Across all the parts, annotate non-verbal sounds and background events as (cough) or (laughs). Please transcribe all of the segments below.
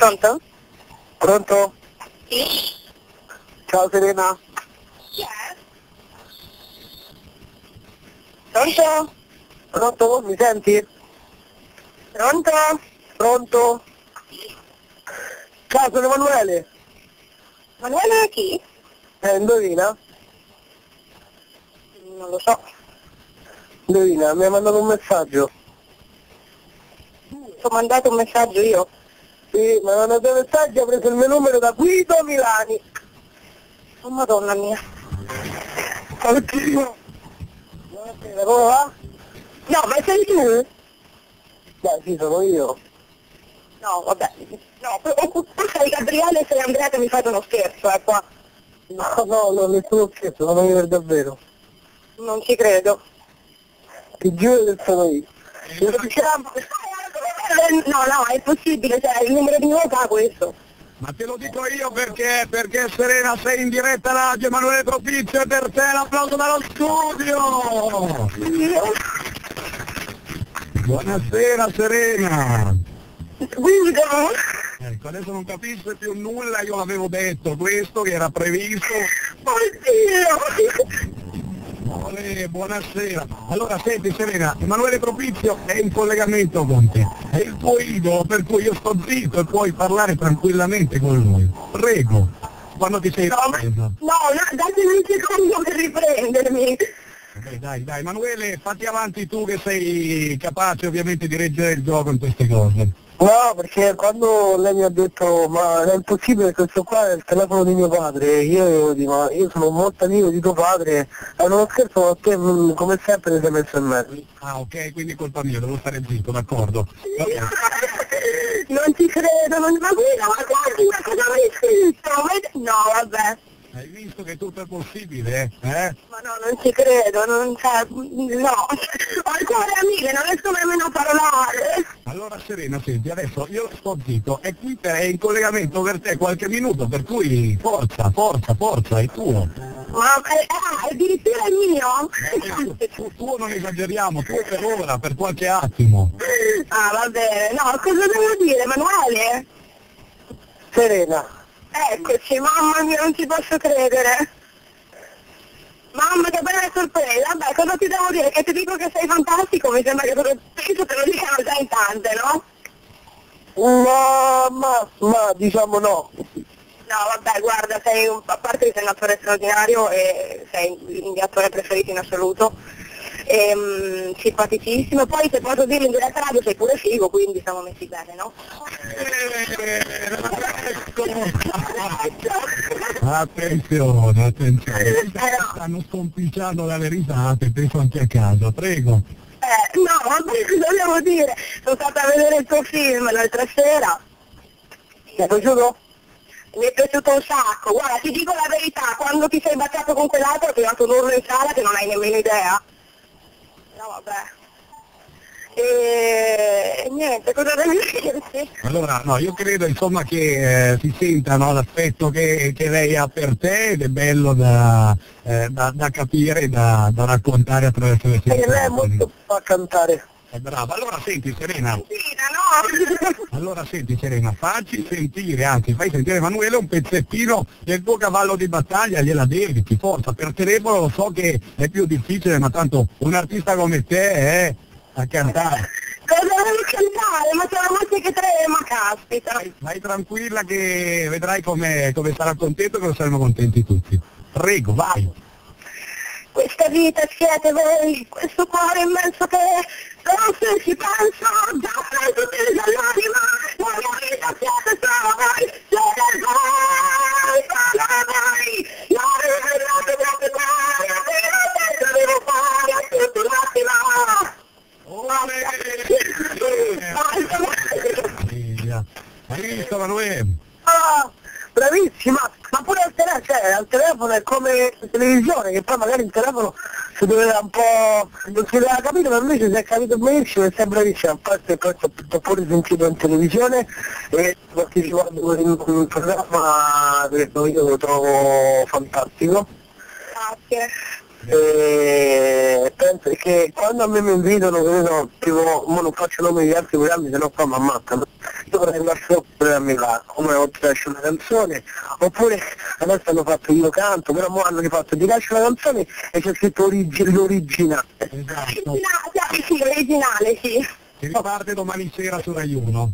Pronto? Pronto? Sì? Ciao Serena. È? Pronto? Pronto? Mi senti? Pronto? Pronto? Ciao, sono Emanuele. Manuele chi? Eh, indovina? Non lo so. Indovina, mi ha mandato un messaggio. Ti ho mandato un messaggio io. Sì, mi ha mandato un messaggio, ha preso il mio numero da Guido Milani. Oh madonna mia. Oddio. Buonasera, come va? No, ma sei tu? Beh, sì, sono io. No, vabbè. No, tu sei Gabriele e sei Andrea che mi fate uno scherzo, eh qua. No, no, non nessuno scherzo, sono io per davvero. Non ci credo. Ti giuro che sono io. Io diciamo, No, no, è possibile, cioè il numero di nota questo. Ma te lo dico io perché, perché Serena sei in diretta radio, Emanuele Propizio e per te l'applauso dallo studio! Buonasera Serena! Guido! Ecco, adesso non capisce più nulla, io l'avevo detto, questo che era previsto. Oddio! Ole, buonasera. Allora senti Serena, Emanuele Propizio è in collegamento con te, è il tuo idolo per cui io sto zitto e puoi parlare tranquillamente con lui. Prego, quando ti sei No, no, no, datemi un secondo per riprendermi. Ok, dai, dai, Emanuele, fatti avanti tu che sei capace ovviamente di reggere il gioco in queste cose. No, perché quando lei mi ha detto ma è impossibile questo qua è il telefono di mio padre, io io dico ma io sono molto amico di tuo padre, è uno scherzo ma te mm, come sempre ti sei messo in mezzo. Ah, ok, quindi è colpa mia, devo stare zitto, d'accordo. (laughs) Non ci credo, non... ma guida, ma guardi, ma cosa avrei scritto? No, vabbè. Hai visto che tutto è possibile, eh? Ma no, non ci credo, non c'è... No. Ho il cuore a mille, non riesco nemmeno a parlare. Allora Serena, senti, adesso io sto zitto e qui per- è in collegamento per te qualche minuto, per cui forza, forza, forza, è tuo. Ma eh, ah, addirittura è mio? Eh, tu, tu non esageriamo, tu per ora, per qualche attimo. Ah, va bene. No, cosa devo dire, Emanuele? Serena, Eccoci, mamma mia, non ci posso credere. Mamma, che bella sorpresa. Vabbè, cosa ti devo dire? Che ti dico che sei fantastico, mi sembra che te lo, penso te lo dicano già in tante, no? ma, ma, ma diciamo no. No, vabbè, guarda, sei un, a parte che sei un attore straordinario e sei il mio attore preferito in assoluto. Ehm, simpaticissimo, poi se posso dire in diretta radio sei pure figo, quindi siamo messi bene, no? Attenzione, attenzione. Eh, no. Stanno scompicciando dalle risate, penso anche a casa, prego. Eh, no, devo dire? Sono stata a vedere il tuo film l'altra sera, Ti è piaciuto? mi è piaciuto un sacco. Guarda, ti dico la verità, quando ti sei baciato con quell'altro ti ho dato un urlo in sala che non hai nemmeno idea. No, vabbè. E, e niente, cosa devi dirti? Allora, no, io credo insomma che eh, si senta no, l'aspetto che, che lei ha per te ed è bello da, eh, da, da capire, da, da raccontare attraverso le sue Perché lei è molto fa cantare. È brava. Allora senti Serena, no! (laughs) allora senti Serena, facci sentire, anzi fai sentire Emanuele un pezzettino del tuo cavallo di battaglia, gliela dedichi, forza, per telefono lo so che è più difficile, ma tanto un artista come te è a cantare. Cosa devo cantare? Ma sono volte che tre, ma caspita. Vai, tranquilla che vedrai come, come sarà contento e come saremo contenti tutti. Prego, vai. Questa vita siete voi, questo cuore immenso che se ci penso già preso dall'anima, Via. Hai visto Manuele? Ah, bravissima, ma pure al telefono, cioè, al telefono è come in televisione, che poi magari il telefono si doveva un po', non si aveva capito, ma invece si è capito benissimo e sei bravissima, a parte questo ho pure sentito in televisione e partecipato in un programma che io lo trovo fantastico. Grazie. E penso che quando a me mi invitano, che so, tipo, mo non faccio nome di altri programmi, se no qua mi ammazzano. Io vorrei lasciare programmi là, come ho ti lascio una canzone, oppure adesso hanno fatto io canto, però mo hanno rifatto ti lascio una canzone e c'è scritto origi- l'originale. Esatto. Originale, sì, originale, sì. Che riparte domani sera su Rai 1.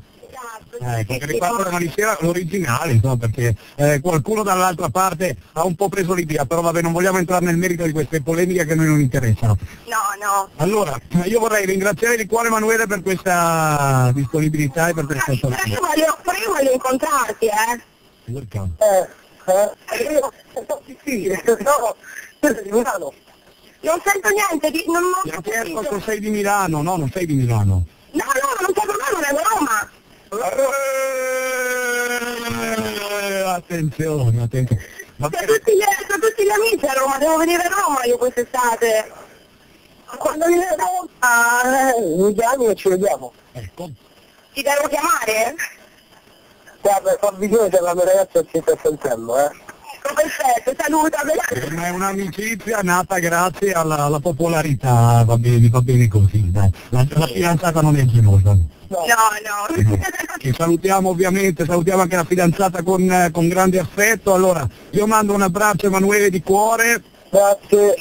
Esatto, Ecco, sì, che riparte domani sera l'originale, insomma, perché eh, qualcuno dall'altra parte ha un po' preso l'idea, però vabbè non vogliamo entrare nel merito di queste polemiche che a noi non interessano. No, no. Allora, io vorrei ringraziare di cuore Emanuele per questa disponibilità e per questa Però io storia. voglio, io voglio incontrarti, eh. Welcome. Eh, eh, io sono difficile, no, io sono di Milano. Non sento niente, di, non, non ho se sei di Milano, no, non sei di Milano. No, no, non sento mai, non è Roma. Eh, attenzione, attenzione. Bene. tutti, gli, sono tutti gli amici a Roma, devo venire a Roma io quest'estate. Quando viene da Roma, eh, mi chiami e ci vediamo. Ecco. Ti devo chiamare? Guarda, fa che la mia ragazza ci sta sentendo, eh. Ecco, perfetto, saluta, Eh, Ma è un'amicizia nata grazie alla, alla popolarità, va bene, va bene così, dai. La, la fidanzata non è gelosa. No, no. Che (laughs) salutiamo ovviamente, salutiamo anche la fidanzata con, con grande affetto. Allora, io mando un abbraccio Emanuele di cuore, Grazie.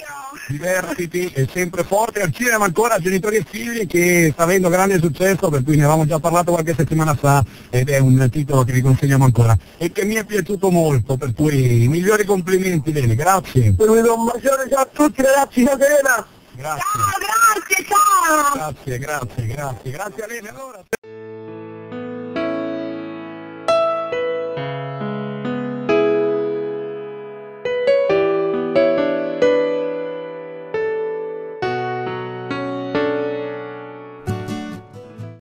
divertiti, è sempre forte, al cinema ancora Genitori e Figli che sta avendo grande successo, per cui ne avevamo già parlato qualche settimana fa ed è un titolo che vi consigliamo ancora e che mi è piaciuto molto, per cui i migliori complimenti Lene, grazie. Do un bacione ciao a tutti ragazzi, ciao Serena. Grazie. Ciao, grazie. Grazie, grazie, grazie, a Lene. Allora,